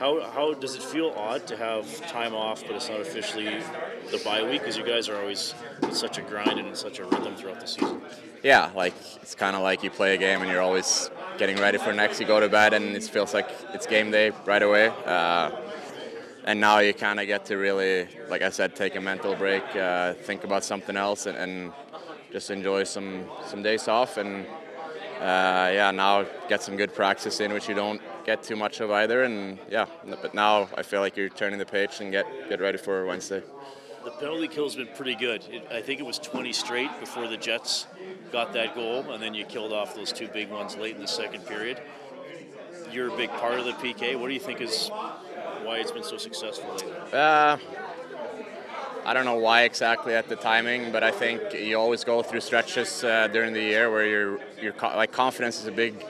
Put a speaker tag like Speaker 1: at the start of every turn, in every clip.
Speaker 1: How, how does it feel odd to have time off, but it's not officially the bye week? Because you guys are always in such a grind and in such a rhythm throughout the season.
Speaker 2: Yeah, like it's kind of like you play a game and you're always getting ready for next. You go to bed and it feels like it's game day right away. Uh, and now you kind of get to really, like I said, take a mental break, uh, think about something else, and, and, just enjoy some some days off. And uh, yeah, now get some good practice in, which you don't get too much of either. And yeah, but now I feel like you're turning the page and get get ready for Wednesday.
Speaker 1: The penalty kill has been pretty good. It, I think it was 20 straight before the Jets got that goal, and then you killed off those two big ones late in the second period. You're a big part of the PK. What do you think is why it's been so successful lately?
Speaker 2: Uh, I don't know why exactly at the timing, but I think you always go through stretches uh, during the year where you're you're like confidence is a big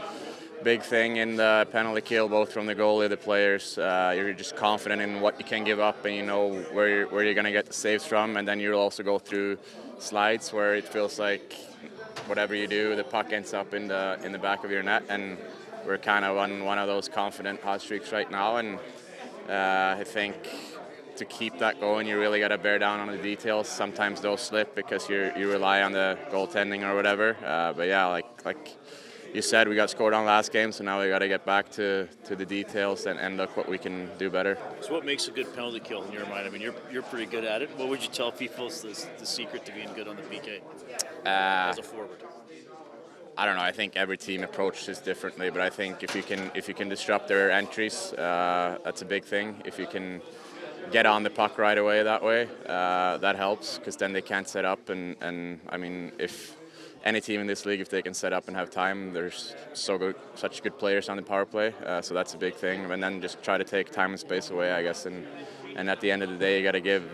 Speaker 2: big thing in the penalty kill, both from the goalie, the players. Uh, you're just confident in what you can give up, and you know where you're, where you're going to get the saves from. And then you'll also go through slides where it feels like whatever you do, the puck ends up in the in the back of your net. And we're kind of on one of those confident hot streaks right now, and uh, I think to keep that going, you really got to bear down on the details. Sometimes those slip because you you rely on the goaltending or whatever. Uh, but yeah, like like you said, we got scored on last game, so now we got to get back to, to the details and, and look what we can do better.
Speaker 1: So, what makes a good penalty kill in your mind? I mean, you're you're pretty good at it. What would you tell people is the, the secret to being good on the PK uh, as a forward?
Speaker 2: I don't know. I think every team approaches differently, but I think if you can if you can disrupt their entries, uh, that's a big thing. If you can get on the puck right away that way, uh, that helps because then they can't set up. And, and I mean, if any team in this league, if they can set up and have time, there's so good, such good players on the power play. Uh, so that's a big thing. And then just try to take time and space away, I guess. And and at the end of the day, you got to give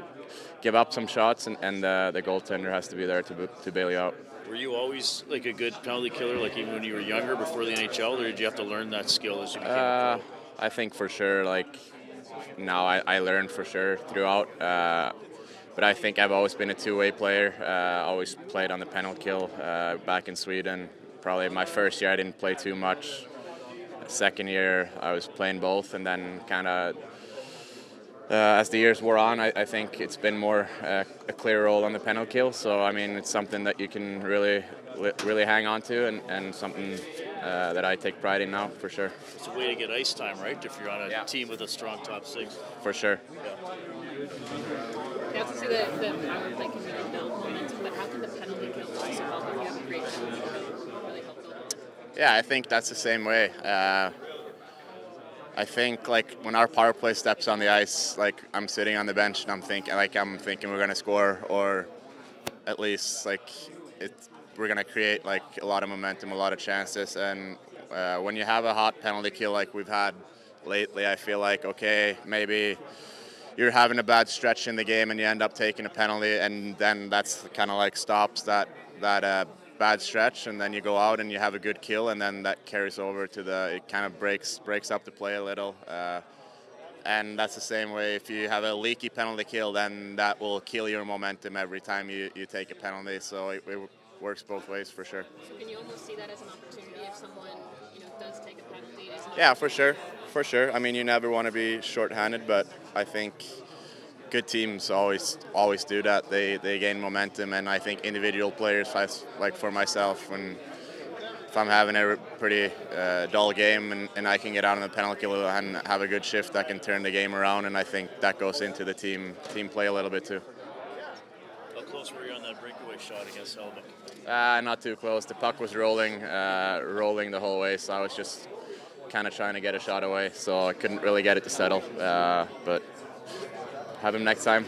Speaker 2: give up some shots, and, and uh, the goaltender has to be there to to bail you out.
Speaker 1: Were you always like a good penalty killer, like even when you were younger, before the NHL, or did you have to learn that skill as you became? Uh,
Speaker 2: I think for sure, like now I, I learned for sure throughout. Uh, but I think I've always been a two-way player. Uh, always played on the penalty kill uh, back in Sweden. Probably my first year I didn't play too much. Second year I was playing both, and then kind of uh, as the years wore on, I, I think it's been more uh, a clear role on the penalty kill. So I mean, it's something that you can really, really hang on to, and, and something uh, that I take pride in now for sure.
Speaker 1: It's a way to get ice time, right? If you're on a yeah. team with a strong top six.
Speaker 2: For sure.
Speaker 3: Yeah. Have to the, the power play can really build momentum, but how can the penalty kill also help if you have a great penalty kill
Speaker 2: Yeah, I think that's the same way. Uh, I think like when our power play steps on the ice, like I'm sitting on the bench and I'm thinking like I'm thinking we're gonna score or at least like it, we're gonna create like a lot of momentum, a lot of chances, and uh, when you have a hot penalty kill like we've had lately, I feel like okay maybe you're having a bad stretch in the game and you end up taking a penalty, and then that's kind of like stops that that. Uh, bad stretch, and then you go out and you have a good kill, and then that carries over to the. It kind of breaks breaks up the play a little. Uh, and that's the same way if you have a leaky penalty kill, then that will kill your momentum every time you, you take a penalty. So it, it works both ways for sure.
Speaker 3: So can you almost see that as an opportunity if someone you know does take a penalty?
Speaker 2: Yeah, for sure, for sure. I mean, you never want to be short-handed, but I think good teams always always do that. They they gain momentum, and I think individual players, like for myself, when if I'm having a pretty uh, dull game and, and I can get out on the penalty kill and have a good shift, I can turn the game around, and I think that goes into the team team play a little bit too.
Speaker 1: Close were you on that breakaway shot against Hellebuyck?
Speaker 2: Uh, not too close. The puck was rolling, uh, rolling the whole way, so I was just kind of trying to get a shot away, so I couldn't really get it to settle. Uh, but have him next time.